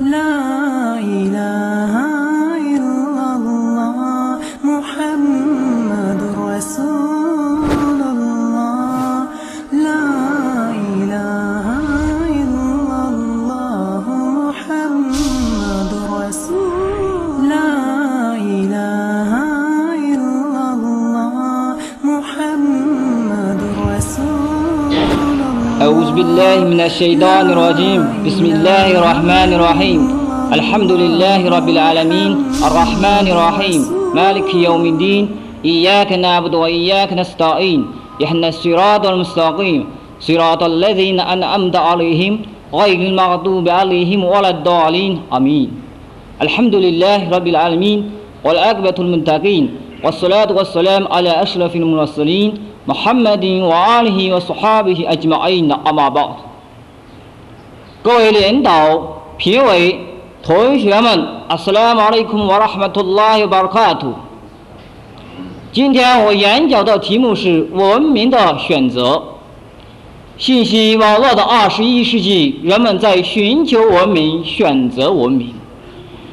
لا إله أعوذ بالله من الشيطان الرجيم. بسم الله الرحمن الرحيم. الحمد لله رب العالمين. الرحمن الرحيم. مالك يوم الدين. إياك نعبد وإياك نستعين. اهدنا الصراط المستقيم. صراط الذين أنعمت عليهم غير المغضوب عليهم ولا الضالين. آمين. الحمد لله رب العالمين والعاقبة المتقين والصلاة والسلام على أشرف المرسلين محمد وآله وصحابه أجمعين أما بعد 各位领导、评委、同学们，阿斯拉姆阿莱库姆瓦拉哈马图拉希巴尔卡图。今天我演讲的题目是文明的选择。信息网络的二十一世纪，人们在寻求文明，选择文明。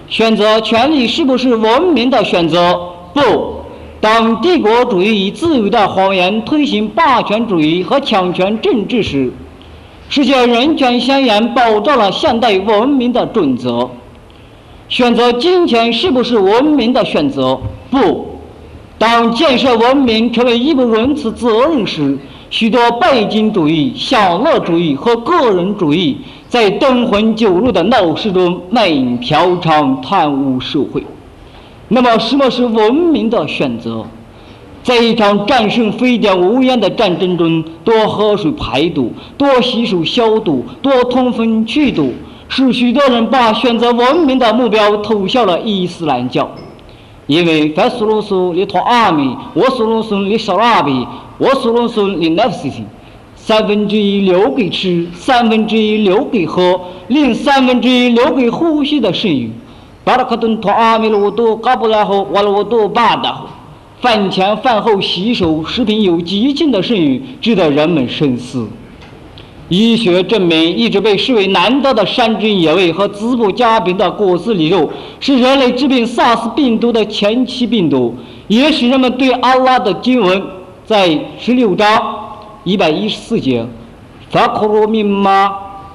选择权利是不是文明的选择？不。 当帝国主义以自由的谎言推行霸权主义和强权政治时，世界人权宣言保障了现代文明的准则。选择金钱是不是文明的选择？不。当建设文明成为义不容辞责任时，许多拜金主义、享乐主义和个人主义在灯红酒绿的闹市中卖淫嫖娼、贪污受贿。那么，什么是文明的选择？在一场战胜非典无烟的战争中，多喝水排毒，多洗手消毒，多通风去毒，使许多人把选择文明的目标投向了伊斯兰教。因为凡苏鲁苏里托阿米，我苏鲁苏里沙拉比，我苏鲁苏里纳夫西，三分之一留给吃，三分之一留给喝，另三分之一留给呼吸的剩余。巴拉克顿托阿米鲁多嘎布拉和，瓦鲁多巴达，饭前饭后洗手，食品有极轻的剩余，值得人们深思。医学证明，一直被视为难得的山珍野味和滋补佳品的果子狸肉，是人类治病萨斯病毒的前期病毒，也使人们对阿拉的经文在十六章一百一十四节，法库鲁密玛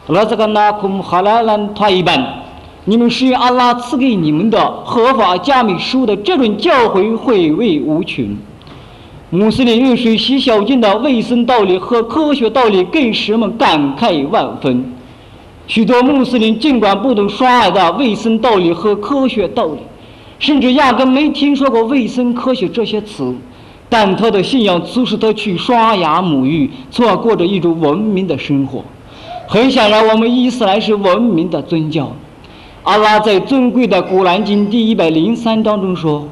拉扎格纳库姆哈拉兰他一般。你们是用阿拉赐给你们的合法加密书的这种教诲回味无穷。穆斯林用水洗小径的卫生道理和科学道理更使人们感慨万分。许多穆斯林尽管不懂刷牙的卫生道理和科学道理，甚至压根没听说过卫生科学这些词，但他的信仰促使他去刷牙沐浴，从而过着一种文明的生活。很显然，我们伊斯兰是文明的宗教。阿拉在尊贵的《古兰经》第一百零三章中说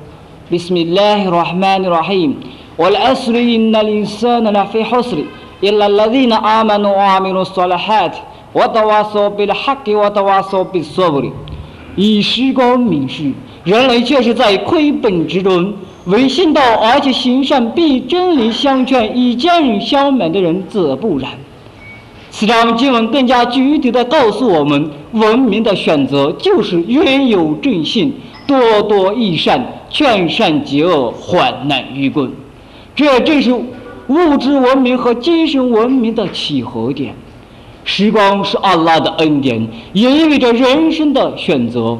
：“Bismillahir Rahmanir Rahim, wal asri innal insana lafi husr, illa alladhina amanu wa amilu salihat, wa tawasaw bil haqqi wa tawasaw bis sabr。”以时光明示，人类却是在亏本之中。唯信道而且行善，并真理相劝，以坚忍相勉的人，则不然。此章经文更加具体地告诉我们，文明的选择就是拥有正信，多多益善，劝善结恶，患难与共。这正是物质文明和精神文明的契合点。时光是阿拉的恩典，也意味着人生的选择。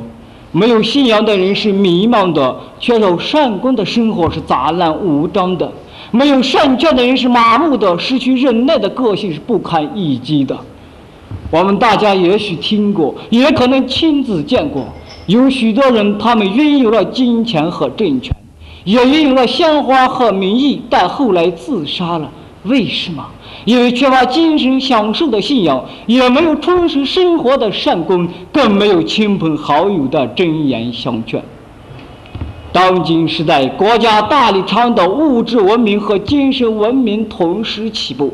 没有信仰的人是迷茫的，缺少善功的生活是杂乱无章的。没有善劝的人是麻木的，失去忍耐的个性是不堪一击的。我们大家也许听过，也可能亲自见过，有许多人他们拥有了金钱和政权，也拥有了鲜花和名义，但后来自杀了。为什么？因为缺乏精神享受的信仰，也没有充实生活的善功，更没有亲朋好友的真言相劝。当今时代，国家大力倡导物质文明和精神文明同时起步。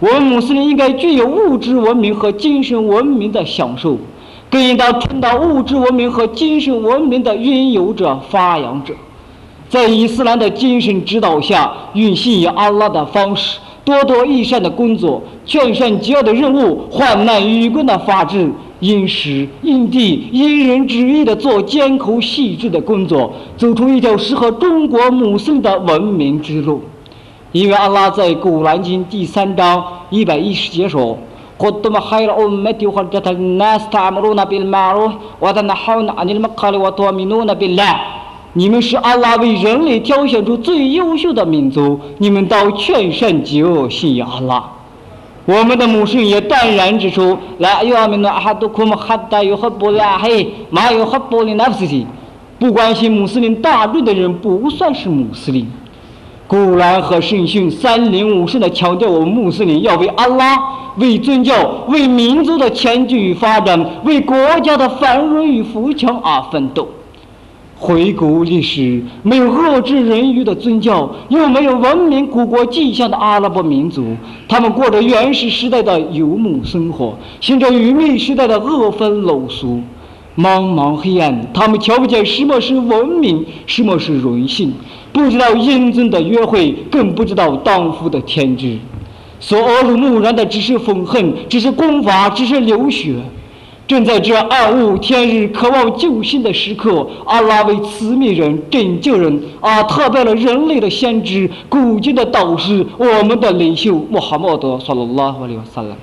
我们穆斯林应该具有物质文明和精神文明的享受，更应当充当物质文明和精神文明的拥有者、发扬者。在伊斯兰的精神指导下，用信仰阿拉的方式。多多益善的工作，劝善解恶的任务，患难与共的法治，因时因地因人制宜的做艰苦细致的工作，走出一条适合中国穆斯林的文明之路。因为阿拉在《古兰经》第三章一百一十节说。قدم خير أمة خرجت الناس تعمرون بالمعروف وتنحون عن المنكر وتؤمنون بالله 你们是阿拉为人类挑选出最优秀的民族，你们都劝善解恶，信仰阿拉。 我们的母亲也淡然指出：“来，有阿弥陀哈都库姆哈达有赫布拉嘿，马有赫布里纳夫斯基。”不关心穆斯林大众的人不算是穆斯林。古兰和圣训三零五申的强调，我们穆斯林要为阿拉、为宗教、为民族的前进与发展、为国家的繁荣与富强而奋斗。回顾历史，没有遏制人欲的宗教，又没有文明古国迹象的阿拉伯民族，他们过着原始时代的游牧生活，行着愚昧时代的恶风陋俗。茫茫黑暗，他们瞧不见什么是文明，什么是人性，不知道英尊的约会，更不知道当夫的天职。所耳濡目染的只是愤恨，只是功法，只是流血。正在这暗无天日、渴望救星的时刻，阿拉为慈悯人、拯救人而特别了人类的先知、古今的导师、我们的领袖穆罕默德（萨拉拉瓦里瓦萨拉）。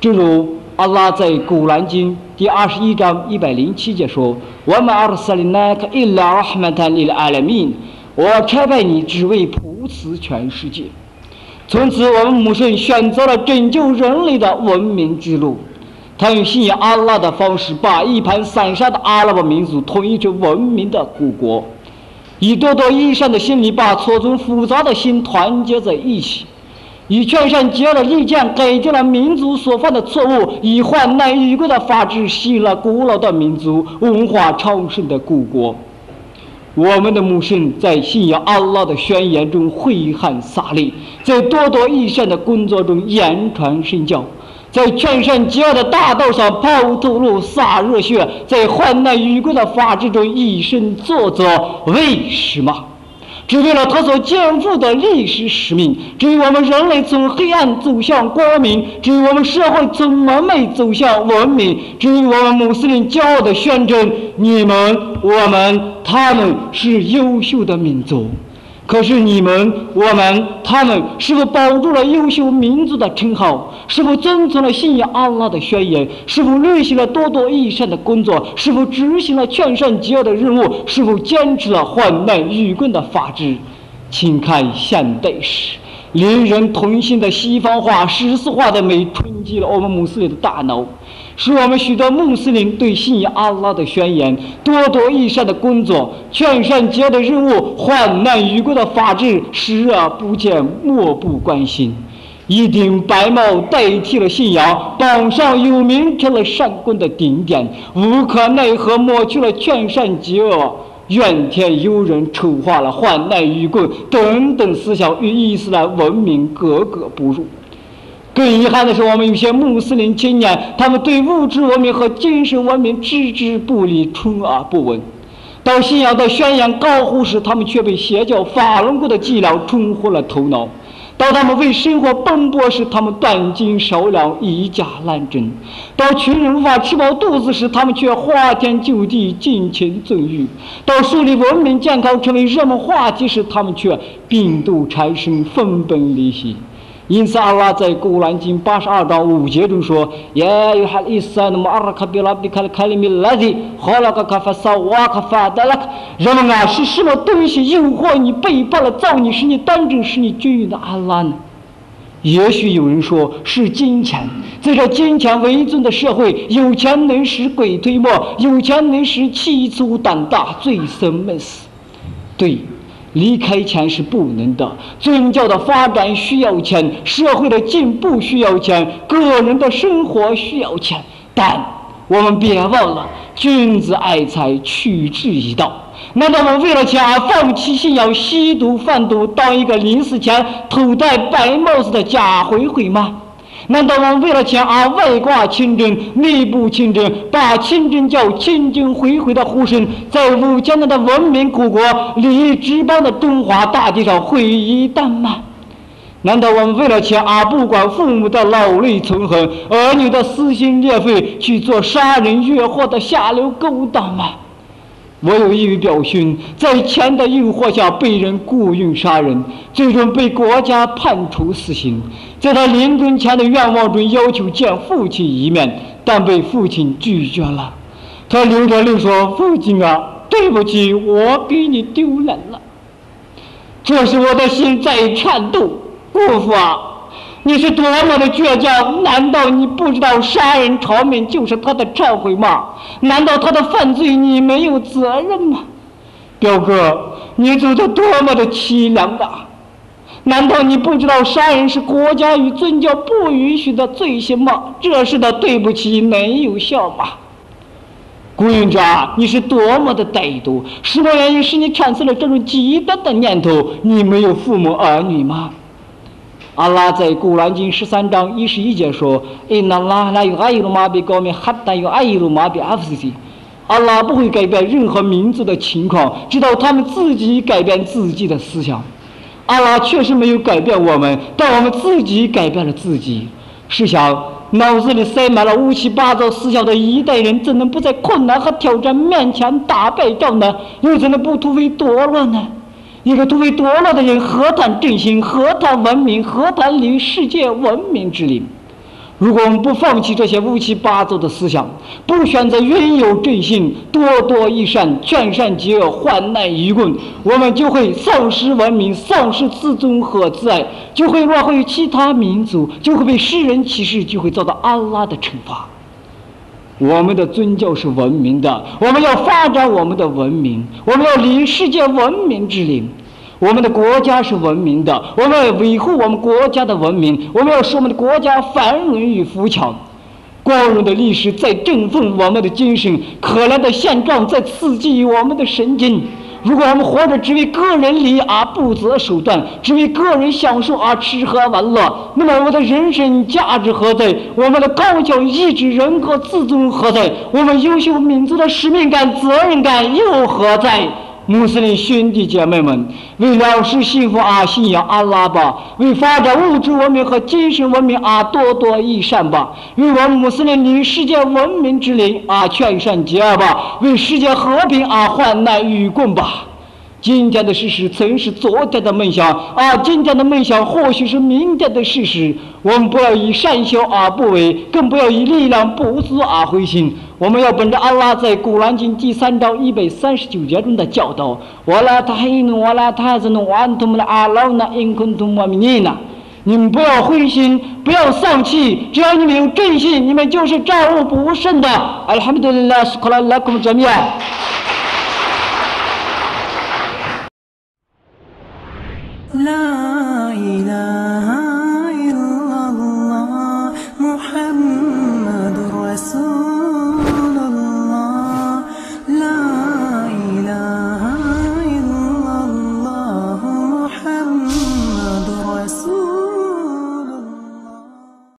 正如阿拉在《古兰经》第二十一章一百零七节说：“我们阿拉萨里奈克伊拉阿哈曼坦利阿拉米，我差派你只为普慈全世界。”从此，我们穆斯林选择了拯救人类的文明之路。他用信仰阿拉的方式，把一盘散沙的阿拉伯民族统一成文明的古国，以多多益善的心理把错综复杂的心团结在一起，以劝善结恶的利剑改掉了民族所犯的错误，以患难与共的法治吸引了古老的民族文化昌盛的古国。我们的母亲在信仰阿拉的宣言中挥汗洒泪，在多多益善的工作中言传身教。在劝善结恶的大道上抛头颅洒热血，在患难与共的法治中以身作则，为什么？只为了他所肩负的历史使命，只有我们人类从黑暗走向光明，只有我们社会从完美走向文明，只有我们穆斯林骄傲的宣称：你们、我们、他们是优秀的民族。可是你们、我们、他们是否保住了优秀民族的称号？是否遵从了信仰阿拉的宣言？是否履行了多多益善的工作？是否执行了劝善结恶的任务？是否坚持了患难与共的法治？请看现代史，令人痛心的西方化、世俗化的美冲击了我们穆斯林的大脑。使我们许多穆斯林对信仰阿拉的宣言、多多益善的工作、劝善结恶的任务、患难与共的法治视而不见、漠不关心。一顶白帽代替了信仰，榜上有名成了善功的顶点，无可奈何抹去了劝善结恶、怨天尤人、丑化了患难与共等等思想，与伊斯兰文明格格不入。更遗憾的是，我们有些穆斯林青年，他们对物质文明和精神文明置之不理、充耳不闻。当信仰的宣扬高呼时，他们却被邪教法轮功的伎俩冲昏了头脑；当他们为生活奔波时，他们断斤少两、以假乱真；当穷人无法吃饱肚子时，他们却花天酒地、尽情纵欲；当树立文明健康成为热门话题时，他们却病毒缠身、分崩离析。因此，阿拉在《古兰经》八十二章五节中说：“呀，有哈伊斯安姆阿拉卡比拉比卡的卡里米拉的，好了个卡法萨瓦卡法达拉。人们啊，是什么东西诱惑你背叛了造你、使你当真、使你均匀的阿拉呢？也许有人说是金钱。在这金钱为尊的社会，有钱能使鬼推磨，有钱能使气粗胆大、醉生梦死。对。”离开钱是不能的。宗教的发展需要钱，社会的进步需要钱，个人的生活需要钱。但我们别忘了，君子爱财，取之以道。难道我们为了钱而放弃信仰、吸毒贩毒，当一个临死前头戴白帽子的假回回吗？难道我们为了钱而外挂清真、内部清真，把清真教清净恢恢的呼声在五千年的文明古国、礼仪之邦的中华大地上毁一旦吗？难道我们为了钱而不管父母的老泪纵横、儿女的撕心裂肺，去做杀人越货的下流勾当吗？我有一位表兄，在钱的诱惑下被人雇佣杀人，最终被国家判处死刑。在他临终前的愿望中，要求见父亲一面，但被父亲拒绝了。他流着泪说：“父亲啊，对不起，我给你丢人了。”这时我的心在颤抖。姑父啊，你是多么的倔强！难道你不知道杀人偿命就是他的忏悔吗？难道他的犯罪你没有责任吗？表哥，你走的多么的凄凉啊！难道你不知道杀人是国家与宗教不允许的罪行吗？这事的对不起没有效吗？顾云章，你是多么的歹毒！什么原因使你产生了这种极端的念头？你没有父母儿女吗？阿拉在古兰经十三章一十一节说：“因那拉拉有阿伊鲁马比高明，哈达有阿伊鲁马比阿夫西。”阿拉不会改变任何民族的情况，直到他们自己改变自己的思想。阿拉确实没有改变我们，但我们自己改变了自己。试想，脑子里塞满了乌七八糟思想的一代人，怎能不在困难和挑战面前打败仗呢？又怎能不突围夺乱呢？一个突围夺了的人，何谈振兴？何谈文明？何谈领世界文明之林？如果我们不放弃这些乌七八糟的思想，不选择拥有振兴、多多益善、劝善结恶、患难与共，我们就会丧失文明，丧失自尊和自爱，就会落后于其他民族，就会被世人歧视，就会遭到安拉的惩罚。我们的宗教是文明的，我们要发展我们的文明，我们要领世界文明之灵。我们的国家是文明的，我们要维护我们国家的文明，我们要使我们的国家繁荣与富强。光荣的历史在振奋我们的精神，可怜的现状在刺激我们的神经。如果我们活着只为个人利益而不择手段，只为个人享受而吃喝玩乐，那么我们的人生价值何在？我们的高效意志、人格自尊何在？我们优秀民族的使命感、责任感又何在？穆斯林兄弟姐妹们，为了世幸福而信仰阿拉吧；为发展物质文明和精神文明而多多益善吧；为我们穆斯林领世界文明之林而劝善结恶吧；为世界和平而患难与共吧。今天的事实曾是昨天的梦想，而今天的梦想或许是明天的事实。我们不要以善小而不为，更不要以力量不足而灰心。我们要本着阿拉在《古兰经》第三章一百三十九节中的教导：“我拉他黑奴，我来他子奴，完他们的阿老那因昆图莫米尼呐！你们不要灰心，不要丧气，只要你们有正信，你们就是战无不胜的。”阿拉哈姆德拉斯克拉拉库姆扎米亚。لا إله